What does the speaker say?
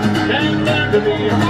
Stand down to me